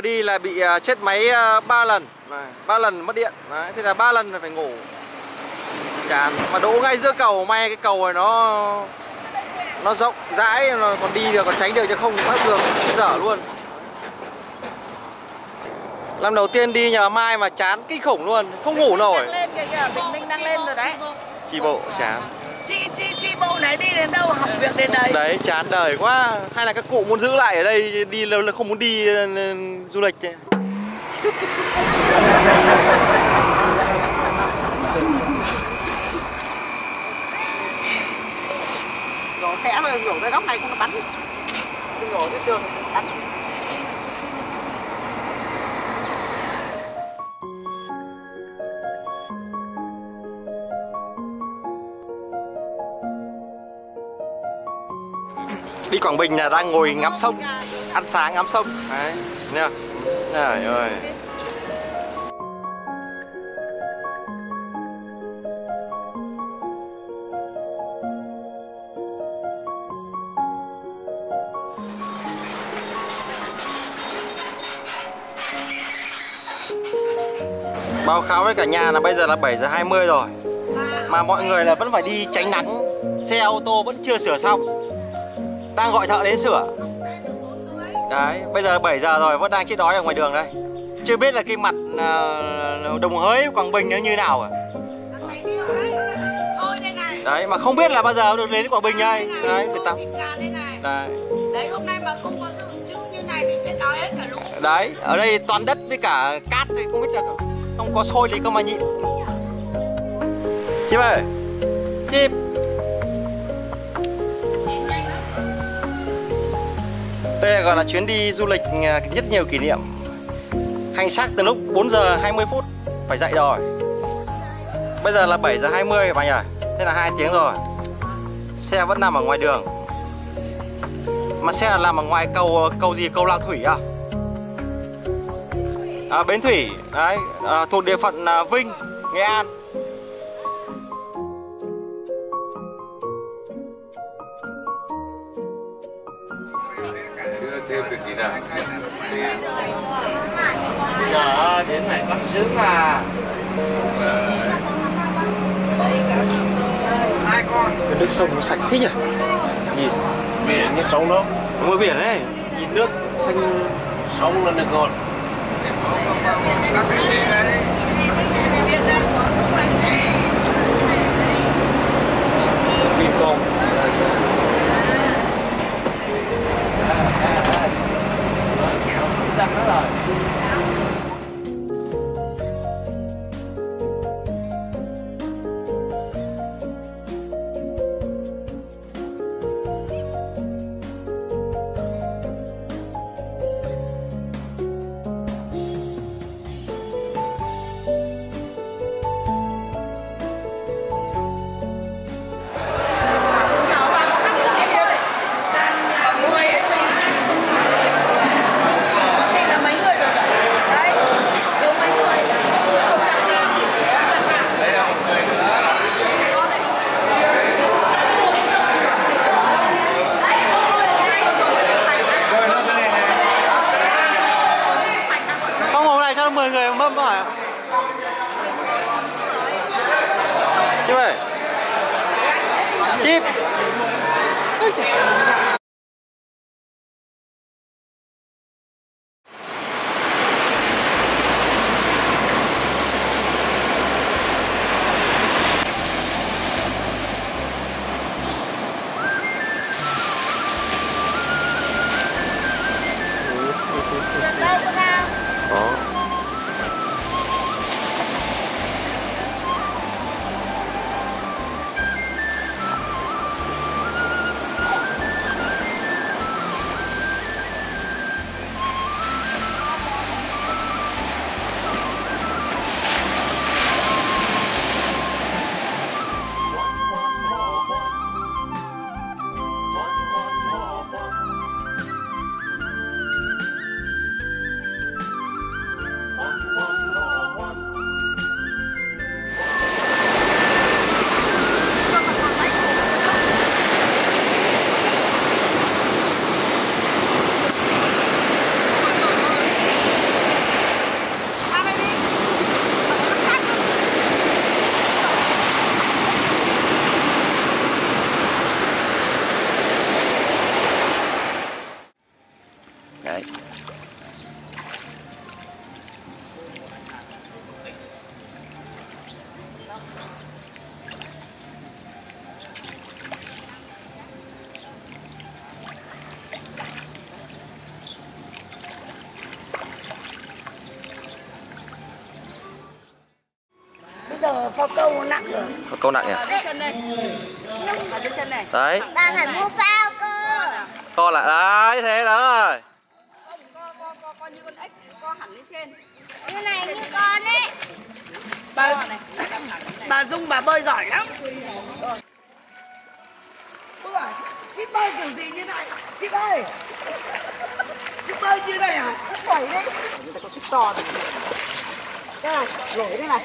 vừa đi là bị à, chết máy à, 3 lần. Này, 3 lần mất điện. Đấy, Thế là ba lần phải ngủ. Chán. Mà đỗ ngay giữa cầu May cái cầu này nó Nó rộng rãi nó còn đi được còn tránh được chứ không mất đường dở luôn. Năm đầu tiên đi nhờ Mai mà chán kinh khủng luôn. Không ngủ nổi. Đang lên kìa kìa, Bình Minh đang lên rồi đấy. Chi bộ chán Chi chi chi bộ này đi đến đâu học việc đến đấy. Đấy chán đời quá Hay là các cụ muốn giữ lại ở đây Đi lâu là không muốn đi ờ, du lịch chứ. Nhổ té thôi, nhổ cái góc này không nó bắn. Nhổ cái tường bắn. Quảng Bình là đang ngồi ngắm sông, Ăn sáng ngắm sông. Đấy Nha Trời ơi. Báo cáo với cả nhà là bây giờ là 7 giờ 20 rồi. Mà mọi người là vẫn phải đi tránh nắng. Xe, ô tô vẫn chưa sửa xong. Đang gọi thợ đến sửa Đấy, bây giờ 7 giờ rồi vẫn đang chết đói ở ngoài đường đây. Chưa biết là cái mặt à, Đồng Hới, Quảng Bình nó như nào à Đấy, mà không biết là bao giờ được đến Quảng Bình đây. Đấy, Việt Nam Đấy. Đấy hôm nay mà không có dự trữ như này thì sẽ đói hết cả lũ. Đấy, ở đây toàn đất với cả cát thì không biết là không có sôi thì cơ mà nhịn Chim ơi Chim Đây gọi là chuyến đi du lịch ờ, rất nhiều kỷ niệm. Hành xác từ lúc 4 giờ 20 phút Phải dậy rồi. Bây giờ là 7 giờ 20 phải nhỉ? Thế là 2 tiếng rồi. Xe vẫn nằm ở ngoài đường. Mà xe là nằm ở ngoài cầu ờ, cầu gì? Cầu Lạc Thủy à? À, Bến Thủy. Đấy à, thuộc địa phận à, Vinh Nghệ An. Nào giờ đến này bắt sướng à hai con. Cái nước sông nó sạch thế nhỉ? Nhìn. Biển như sông đó. Ngoài biển đấy nhìn nước xanh sông là nước ngọt. Các cái xe đấy pin con răng đó rồi. Câu nặng nhỉ? Đấy. Ba phải mua phao cơ. Co lại đấy thế đó rồi Không, co, co, co, co như con ếch Co hẳn lên trên. Như này như con ấy. Bà, bà Dung bà bơi giỏi lắm. Ôi Chị bơi kiểu gì như này? Chị ơi Chị bơi như này à? Quẩy đấy Người ta có thích to này. Đây này, rổi đây này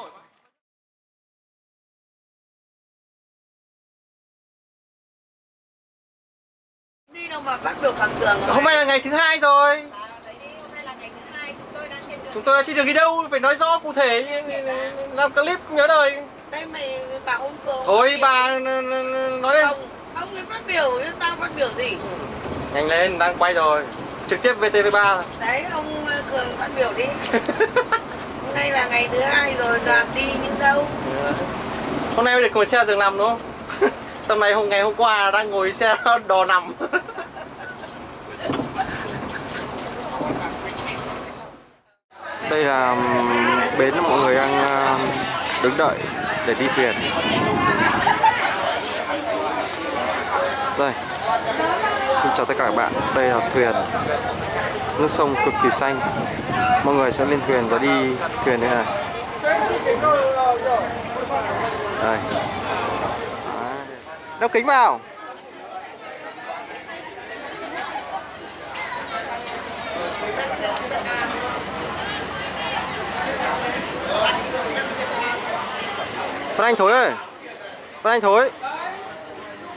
mà bắt được cảm tưởng hôm nay là ngày thứ hai rồi. Hôm nay là ngày thứ hai chúng tôi đang trên đường. Chúng tôi đã trên đường đi đâu? Phải nói rõ cụ thể. Làm clip nhớ đời. Đây mày bà ôm cô thôi bà nói đi. Ông, ông ấy phát biểu tao phát biểu gì? Nhanh lên đang quay rồi. Trực tiếp VTV3 Đấy ông ờ, Cường phát biểu đi. Hôm nay là ngày thứ hai rồi đoàn đi nhưng đâu? Hôm nay được ngồi xe giường nằm đúng không? Tầm này hôm ngày hôm qua đang ngồi xe đò nằm đây là bến mà mọi người đang ờ, đứng đợi để đi thuyền. Đây. Xin chào tất cả các bạn. Đây là thuyền. Nước sông cực kỳ xanh. Mọi người sẽ lên thuyền và đi thuyền như này. Đây. Đeo kính vào. Phan Anh Thối ơi. Phan Anh Thối.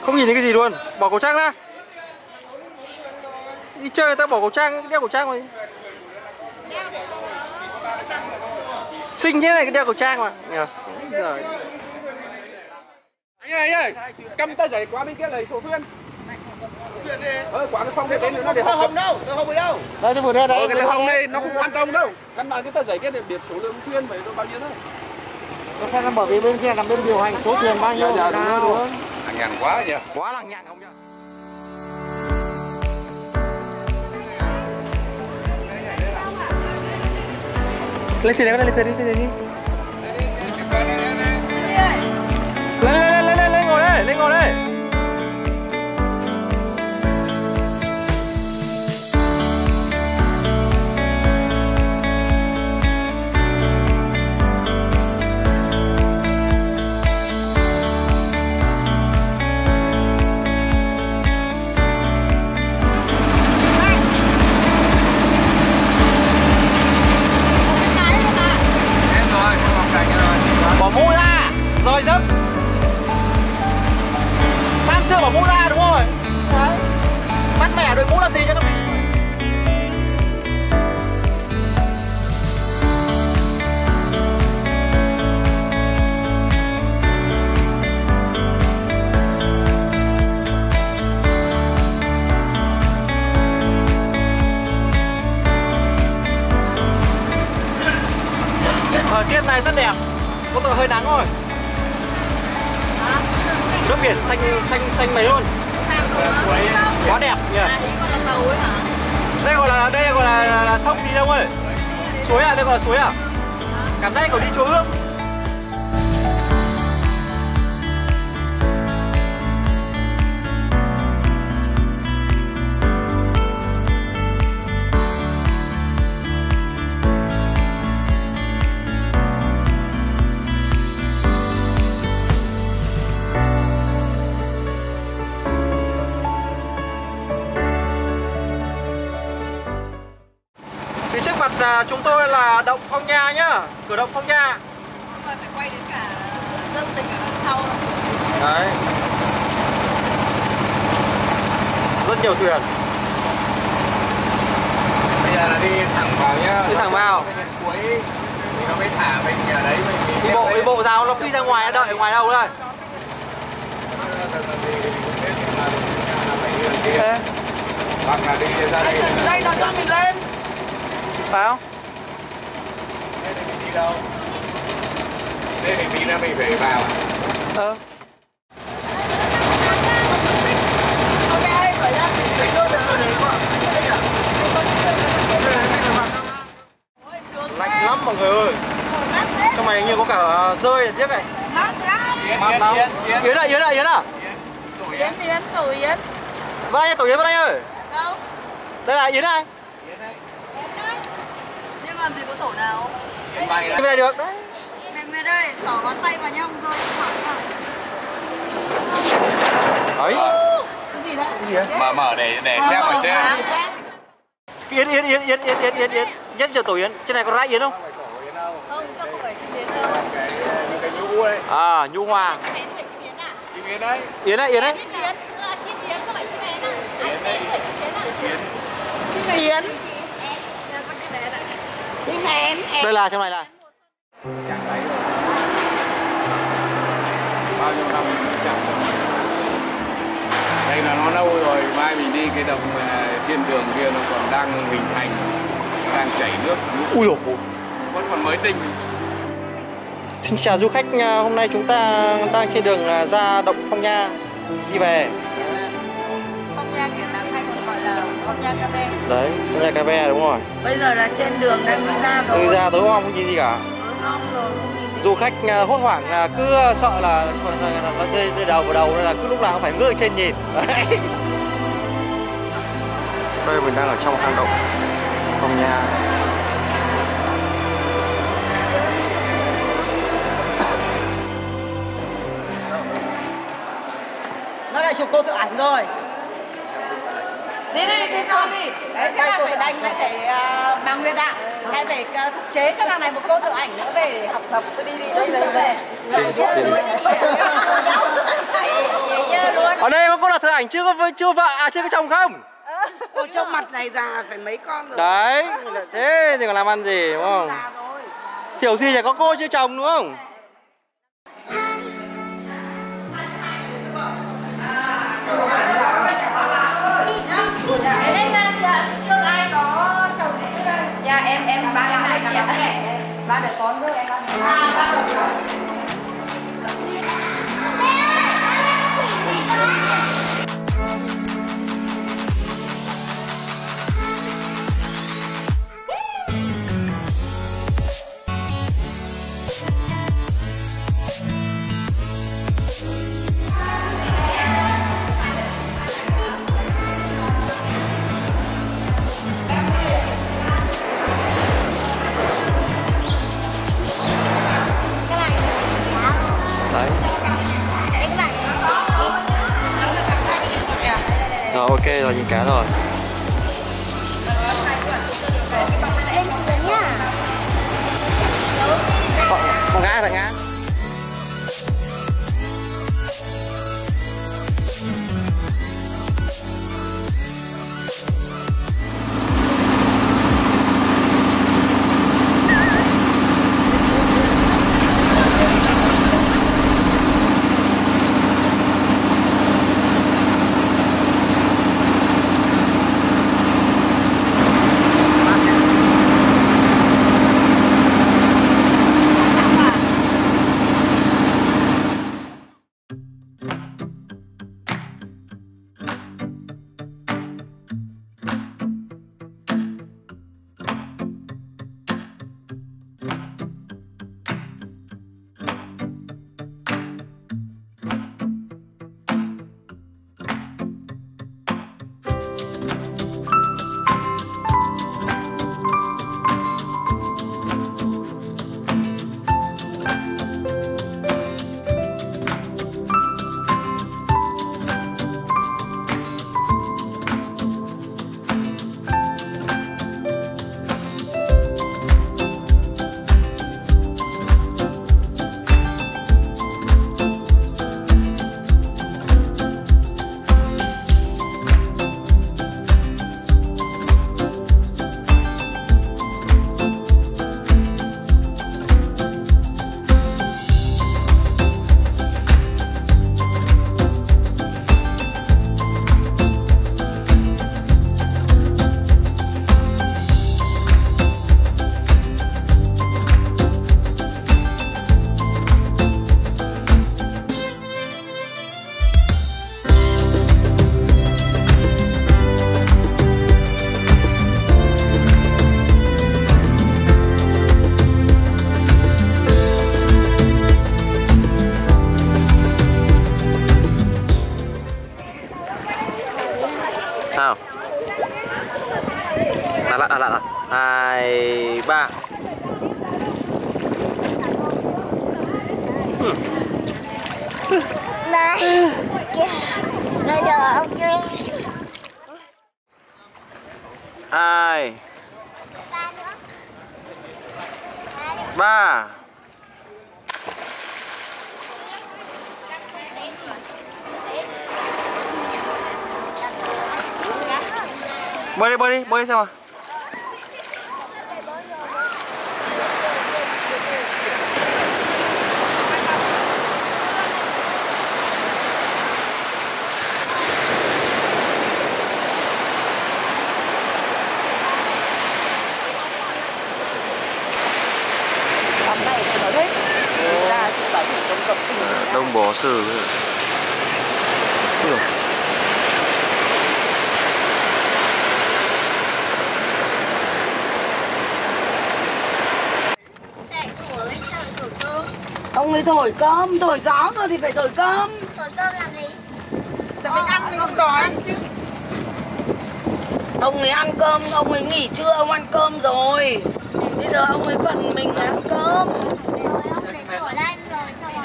Không nhìn thấy cái gì luôn. Bỏ khẩu trang ra. Đi chơi người ta bỏ khẩu trang Đeo khẩu trang rồi Xinh thế này cái đeo khẩu trang mà. Nhờ. Giời. anh ơi anh ơi. Cầm tờ giấy qua bên kia lấy sổ thuyền ờ quả cái phong cái tên nó để Tao học không đâu, tao không đi đâu ờ, cái tờ hồng này nó không quan trọng đâu. Căn bản cái tờ giấy kia để biết số lượng thuyền vậy nó bao nhiêu thôi Nó sẽ bởi vì bên kia là bên điều hành số tiền bao nhiêu. Dạ đúng rồi đúng rồi. Lằng nhằng quá nhỉ Quá lằng nhằng không nhỉ Lên thuyền này, lên thuyền đi, lên thuyền đi rồi Bỏ ra, rồi dấp Sam xưa bỏ mũi ra đúng rồi. Đấy. Mát mẻ đội mũ làm gì cho nó bị Thời tiết này rất đẹp. Hơi nắng thôi. Nước biển xanh xanh xanh mấy luôn. Quá đẹp nhỉ? Đây gọi là đây gọi là, là, là sông gì đâu ơi. Suối à, đây gọi là suối à? Cảm giác của đi chùa Hương. Mặt à, chúng tôi là động Phong Nha nhá. Cửa động Phong Nha. Phải quay đến cả dân tình ở đằng sau. Đấy. Rất nhiều thuyền. Bây giờ là đi thẳng vào nhá. Đi thẳng vào. Cuối. Thì nó mới thả mình ở đấy mình Đi bộ, đi bộ rào nó phi ra ngoài đợi ngoài đâu đây? Hoặc là đi ra đây. Đây là cho mình lên Phải không? thế thì mình đi đâu thế thì tí nữa mình phải vào à? Ờ Lạnh lắm mọi người ơi. Trong này như có cả rơi ở giếc này Yến, Yến, Yến, Yến à, Yến à, Yến à Yến. yến tổ yến. Vào đây, tổ Yến vào đây ơi đâu? Đây là Yến này làm gì có tổ nào. Yến bay Đi đấy. Về này được đấy. Mẹ mẹ đây xỏ ngón tay vào nhau rồi khoảng khoảng Đấy cái gì đấy? Cái gì đấy? mở mở để để xem ở trên. Yến, Yến, Yến, Yến, Yến, Yến, Yến, Yến. Nhất giờ tổ Yến Trên này có rãi Yến không? không chắc không phải chim yến đâu. Cái những cái nhũ ấy. À, nhu hoa. Chim yến đấy. Yến đấy, Yến đấy. Chim yến Chim yến không phải chim à? Anh đây. tên chim yến à? yến yến Chim én, Đây là, trong này là bao nhiêu năm đây là nó lâu rồi mai mình đi cái đồng à, thiên đường kia nó còn đang hình thành đang chảy nước Ui dồi Vâng. vẫn còn mới tinh Xin chào du khách, à, hôm nay chúng ta đang trên đường à, ra động Phong Nha đi về. Nha cà phê Đấy, Nha Cà Ve đúng rồi. bây giờ là trên đường đang đi ra rồi Đi ra tối om không nhìn gì cả. không rồi không nhìn Du khách à, hốt hoảng là cứ sợ là, nó rơi rơi đầu vào đầu nên là cứ lúc nào cũng phải ngước lên trên nhìn. Đấy. Đây mình đang ở trong hang động Phong Nha. nó lại chụp cô chụp ảnh rồi đi đi đi con đi đấy quay của anh lại phải uh, bà Nguyệt ạ lại phải uh, chế cho thằng này một cô chụp ảnh nữa về học tập đi đi đây đây đây Ở đây có cô là thợ ảnh chưa có chưa vợ à chưa có chồng không? Ôi trông mặt này già phải mấy con rồi Đấy, thế thì còn làm ăn gì đúng không? Thiểu gì phải có cô chưa chồng đúng không? đây ba em ba đứa con. rồi em à, ok rồi nhìn cá rồi. Ngã rồi ngã. Hai Ba nữa ba. Bơi đi bơi đi bơi đi xem nào Hôm nay thì nó thích Ra thì bảo thủ công cộng tỉnh đông bó Ui sao thổi cơm Ông ấy thổi cơm, thổi gió thôi thì phải thổi cơm. Thổi cơm làm gì? Để mình ăn mình không đói Ông ấy ăn cơm, ông ấy nghỉ trưa, ông ăn cơm rồi. Bây giờ ông ấy phần mình ăn cơm Rồi ông để thổi lên rồi cho vào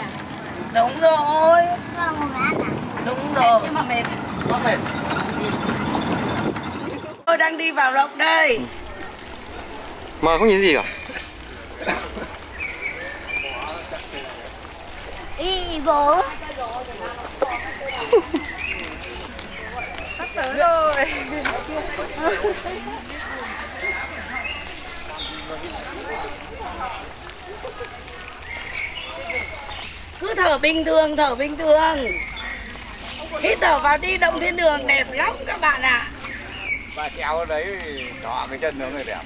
Đúng rồi. Ăn à? Đúng rồi. Nhưng mà mệt. Mà mệt. Tôi đang đi vào rộng đây. Mà không nhìn gì cả? Ý bố. Sắp tới rồi thở bình thường, thở bình thường. Hít thở vào đi, động thiên đường đẹp lắm các bạn ạ. Bà treo ở đấy đỏ cái chân nó người đẹp.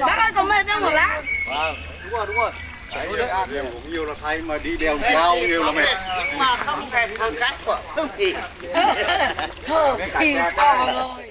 Bác ơi có mệt không một lát Vâng. đúng rồi đúng rồi. Đấy, Đấy, ăn đèo cũng nhiều là thay mà đi đèo cao nhiều là mệt. nhưng mà không thèm hơn khác của Hương Thị Thở kỳ phò rồi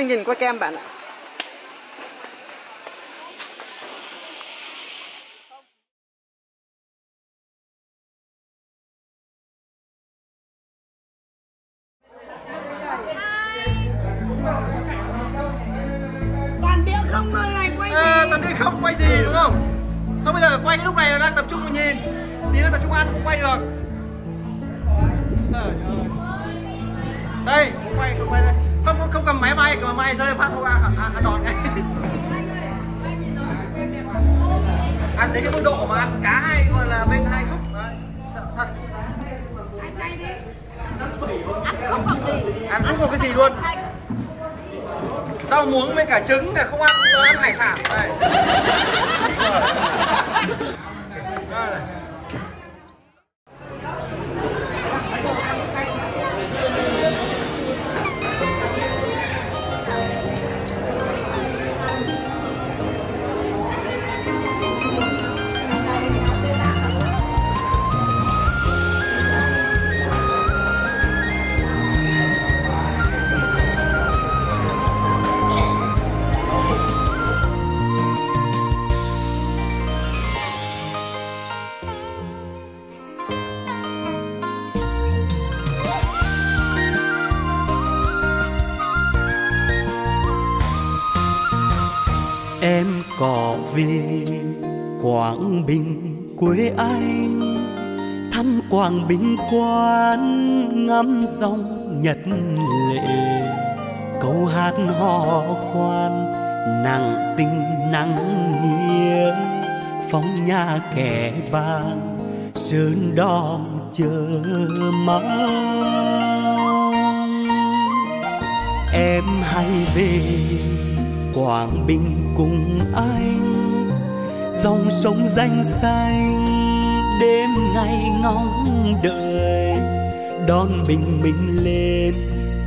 50 nghìn qua kem bạn ạ. Ăn không có cái gì luôn. Rau muống với cả trứng để không ăn ăn hải sản. Này. Em có về Quảng Bình, quê anh. Thăm Quảng Bình quan, ngắm dòng nhật lệ. Câu hát hò khoan nặng tình nặng nghĩa. Phong nhà kẻ bàn sơn đom chờ mong. Em hay về Quảng Bình cùng anh. Dòng sông danh xanh, đêm ngày ngóng đợi. Đón bình minh lên,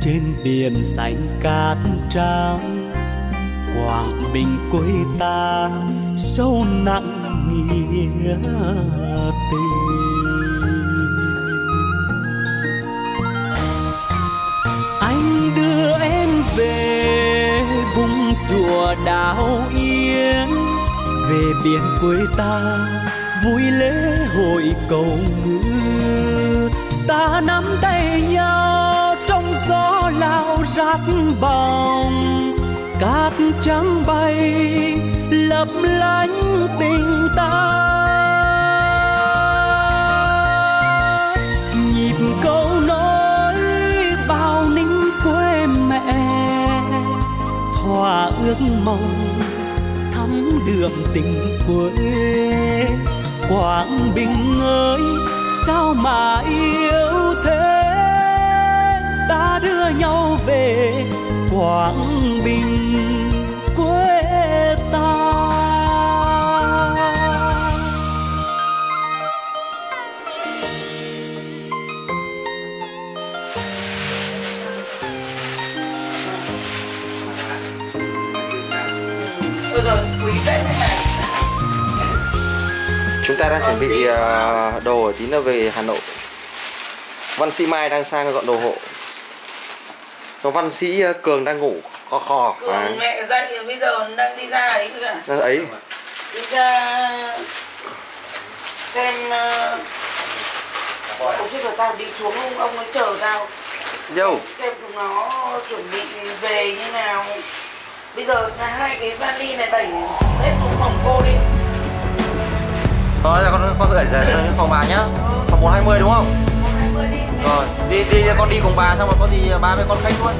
trên biển xanh cát trắng. Quảng Bình quê ta, sâu nặng nghĩa. Chùa đảo yên về biển quê ta, vui lễ hội cầu mưa ta nắm tay nhau trong gió lao rát bóng cát trắng bay, lấp lánh tình ta. Thỏa ước mong, thắm đượm tình quê. Quảng bình ơi, sao mà yêu thế? Ta đưa nhau về quảng bình. Chuẩn bị ờ, đồ tí nữa về Hà Nội. Văn sĩ Mai đang sang dọn đồ hộ. Còn văn sĩ ờ, Cường đang ngủ. Khò khò Cường à, mẹ dậy bây giờ đang đi ra ấy cơ à ấy. Đi ra xem uh, Ông chứ tao đi xuống ông, ông ấy chờ tao. Dâu Xem chúng nó chuẩn bị về như nào. Bây giờ hai cái vali này đẩy hết xuống phòng cô đi Rồi con con gửi về phòng bà nhá. Phòng 120 đúng không? Phòng 20 đi. Rồi đi đi con đi cùng bà xong rồi có gì ba với con khách luôn